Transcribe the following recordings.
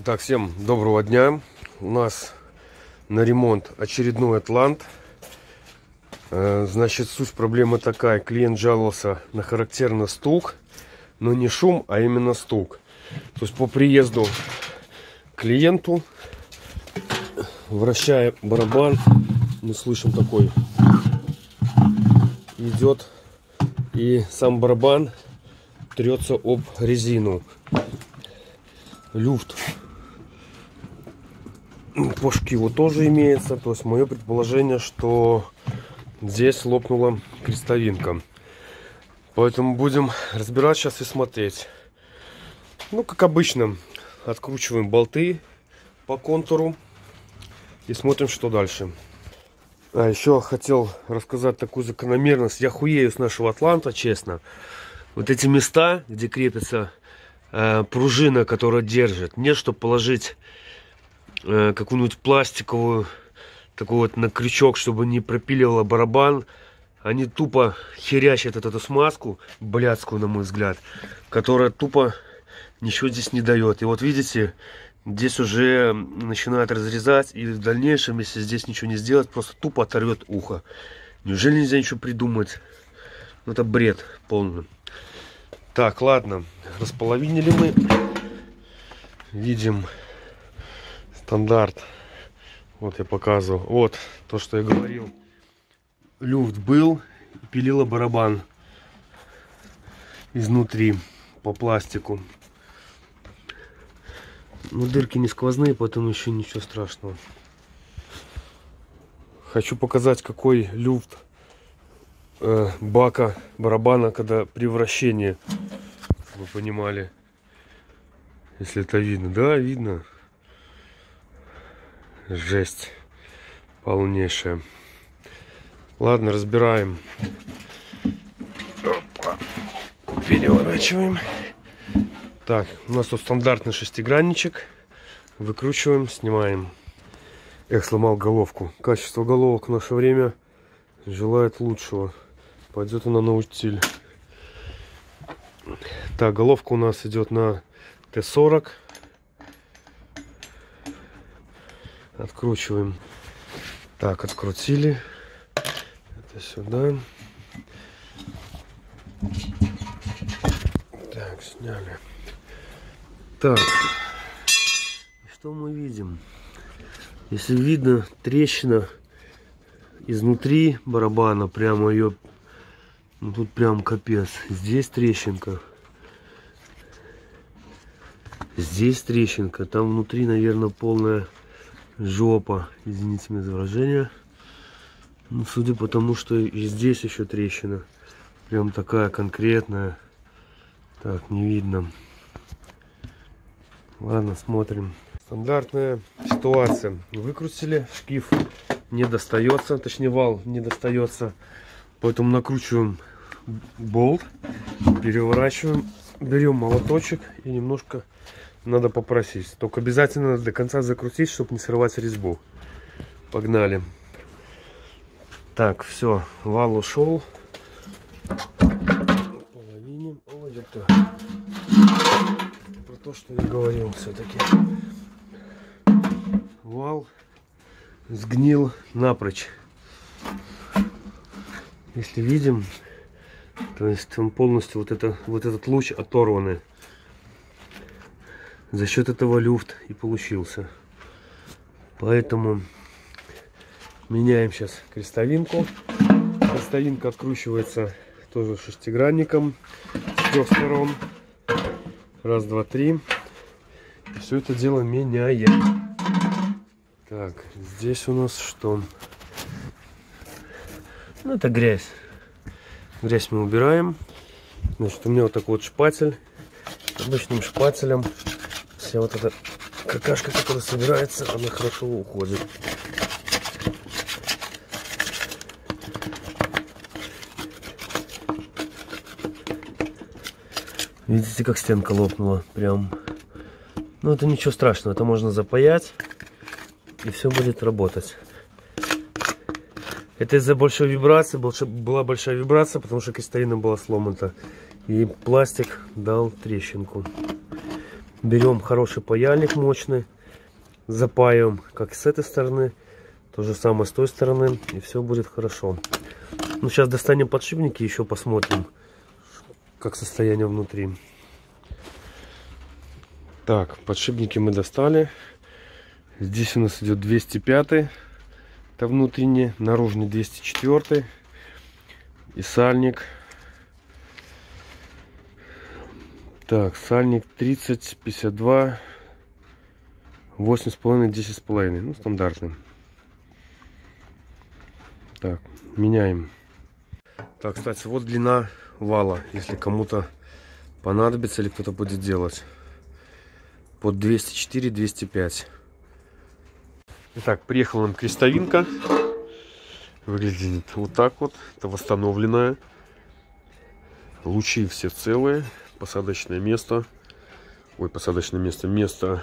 Итак, всем доброго дня. У нас на ремонт очередной Атлант. Э, Значит, суть проблемы такая. Клиент жаловался на характерный стук, но не шум, а именно стук. То есть по приезду клиенту, вращая барабан, мы слышим такой идет и сам барабан трется об резину. Люфт по шкиву тоже имеется. То есть мое предположение, что здесь лопнула крестовинка. Поэтому будем разбирать сейчас и смотреть. Ну, как обычно, откручиваем болты по контуру и смотрим, что дальше. А еще хотел рассказать такую закономерность. Я хуею с нашего Атланта, честно. Вот эти места, где крепится э, пружина, которая держит. Нет, чтобы положить э, какую-нибудь пластиковую, такой вот на крючок, чтобы не пропиливала барабан. Они тупо херячат вот эту смазку, блядскую, на мой взгляд, которая тупо ничего здесь не дает. И вот видите, здесь уже начинает разрезать, и в дальнейшем, если здесь ничего не сделать, просто тупо оторвет ухо. Неужели нельзя ничего придумать? Ну, это бред полный. Так, ладно, располовинили мы. Видим стандарт. Вот я показывал. Вот то, что я говорил. Люфт был, пилила барабан изнутри по пластику. Но дырки не сквозные, поэтому еще ничего страшного. Хочу показать, какой люфт э, бака барабана, когда при вращении, вы понимали, если это видно. Да, видно. Жесть полнейшая. Ладно, разбираем. Опа. Переворачиваем. Так, у нас тут стандартный шестигранничек. Выкручиваем, снимаем. Эх, сломал головку. Качество головок в наше время желает лучшего. Пойдет она на утиль. Так, головка у нас идет на Т-40. Откручиваем. Так, открутили. Это сюда. Так, сняли. Так, что мы видим? Если видно, трещина изнутри барабана, прямо ее, ну тут прям капец. Здесь трещинка. Здесь трещинка, там внутри, наверное, полная жопа. Извините меня за выражение. Ну, судя по тому, что и здесь еще трещина. Прям такая конкретная. Так, не видно. Ладно, смотрим. Стандартная ситуация. Выкрутили, шкив не достается, точнее вал не достается. Поэтому накручиваем болт, переворачиваем, берем молоточек и немножко надо попросить. Только обязательно до конца закрутить, чтобы не срывать резьбу. Погнали. Так, все, вал ушел. Половине. Ой, это про то, что я говорил все-таки. Вал сгнил напрочь. Если видим, то есть он полностью вот это вот этот луч оторванный. За счет этого люфт и получился. Поэтому меняем сейчас крестовинку. Крестовинка откручивается тоже шестигранником с трех сторон. Раз, два, три. И все это дело меняем. Так, здесь у нас что? Ну, это грязь. Грязь мы убираем. Значит, у меня вот такой вот шпатель. Обычным шпателем вся вот эта какашка, которая собирается, она хорошо уходит. Видите, как стенка лопнула? Прям. Ну, это ничего страшного. Это можно запаять. И все будет работать. Это из-за большой вибрации. Была большая вибрация, потому что крестовина была сломана. И пластик дал трещинку. Берем хороший паяльник мощный, запаиваем как с этой стороны, то же самое с той стороны, и все будет хорошо. Ну, сейчас достанем подшипники, еще посмотрим, как состояние внутри. Так, подшипники мы достали. Здесь у нас идет 205 это внутренний, наружный 204 и сальник. Так, сальник 30, 52, 8,5, 10,5. Ну, стандартный. Так, меняем. Так, кстати, вот длина вала, если кому-то понадобится или кто-то будет делать. Под 204-205. Итак, приехала нам крестовинка. Выглядит вот так вот. Это восстановленная. Лучи все целые. Посадочное место. Ой, посадочное место. Место,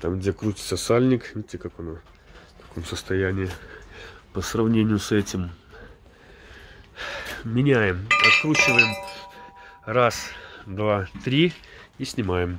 там, где крутится сальник. Видите, как оно в таком состоянии по сравнению с этим. Меняем. Откручиваем. Раз, два, три. И снимаем.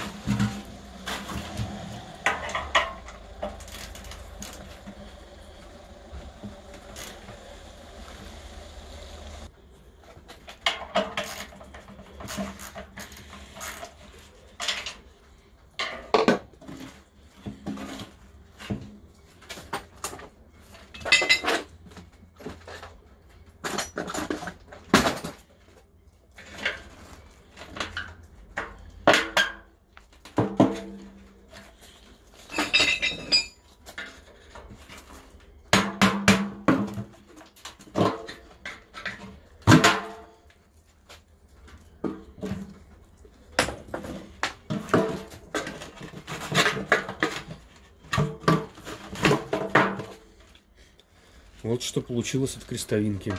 Вот что получилось от крестовинки.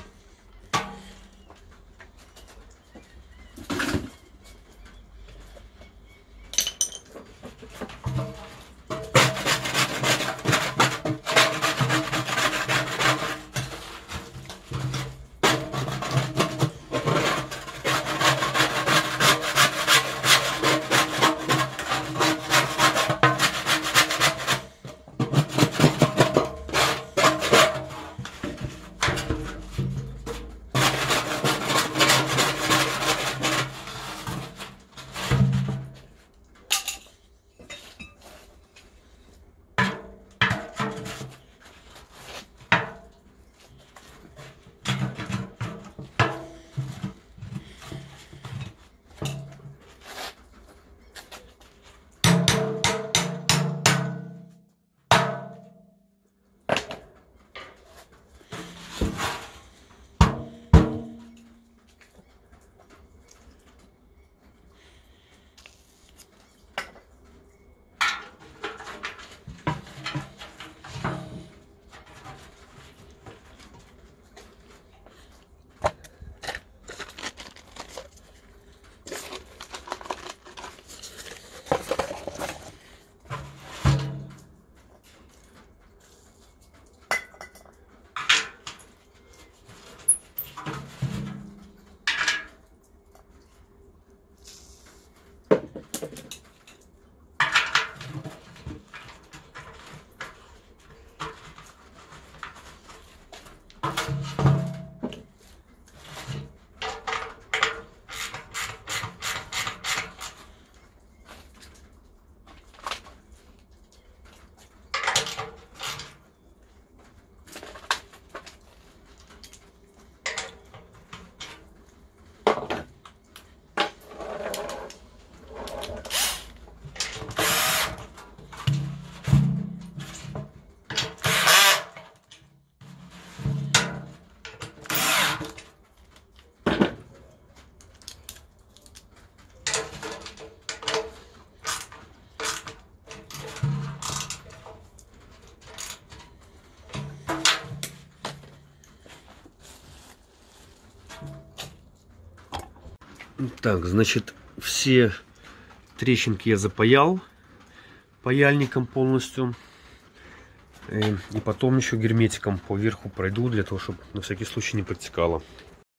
Так, значит, все трещинки я запаял паяльником полностью. Э, и потом еще герметиком по верху пройду, для того, чтобы на всякий случай не подтекало.